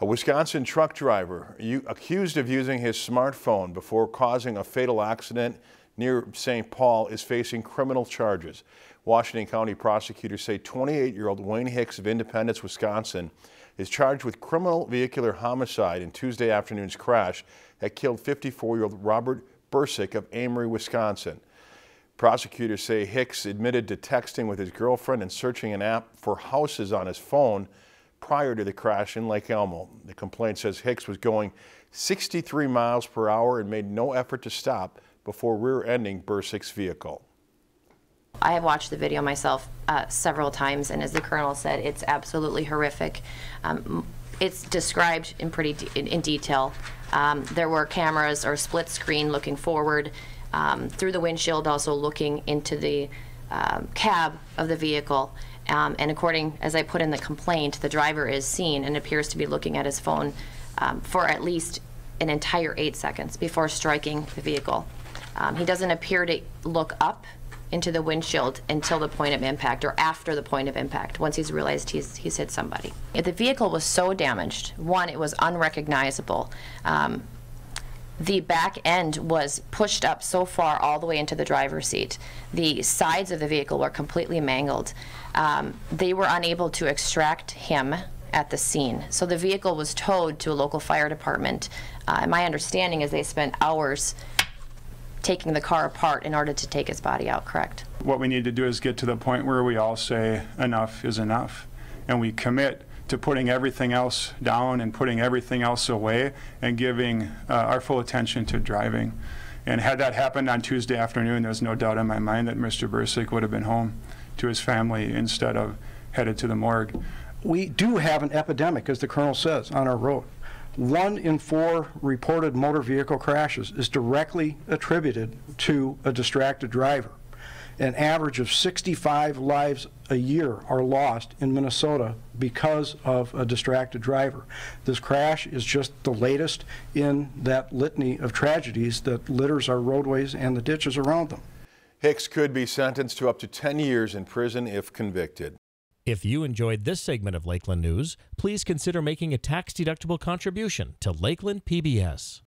A Wisconsin truck driver accused of using his smartphone before causing a fatal accident near St. Paul is facing criminal charges. Washington County prosecutors say 28-year-old Wayne Hicks of Independence, Wisconsin is charged with criminal vehicular homicide in Tuesday afternoon's crash that killed 54-year-old Robert Bursick of Amery, Wisconsin. Prosecutors say Hicks admitted to texting with his girlfriend and searching an app for houses on his phone prior to the crash in Lake Elmo. The complaint says Hicks was going 63 miles per hour and made no effort to stop before rear-ending Bursick's vehicle. I have watched the video myself uh, several times, and as the colonel said, it's absolutely horrific. Um, it's described in pretty de in, in, detail. Um, there were cameras or split screen looking forward um, through the windshield, also looking into the um, cab of the vehicle. Um, and according, as I put in the complaint, the driver is seen and appears to be looking at his phone um, for at least an entire eight seconds before striking the vehicle. Um, he doesn't appear to look up into the windshield until the point of impact or after the point of impact, once he's realized he's, he's hit somebody. If the vehicle was so damaged, one, it was unrecognizable. Um, the back end was pushed up so far all the way into the driver's seat. The sides of the vehicle were completely mangled. Um, they were unable to extract him at the scene. So the vehicle was towed to a local fire department. Uh, my understanding is they spent hours taking the car apart in order to take his body out, correct? What we need to do is get to the point where we all say enough is enough. And we commit to putting everything else down and putting everything else away and giving uh, our full attention to driving. And had that happened on Tuesday afternoon, there's no doubt in my mind that Mr. Bursick would have been home to his family instead of headed to the morgue. We do have an epidemic, as the colonel says, on our road. One in four reported motor vehicle crashes is directly attributed to a distracted driver an average of 65 lives a year are lost in Minnesota because of a distracted driver. This crash is just the latest in that litany of tragedies that litters our roadways and the ditches around them. Hicks could be sentenced to up to 10 years in prison if convicted. If you enjoyed this segment of Lakeland News, please consider making a tax-deductible contribution to Lakeland PBS.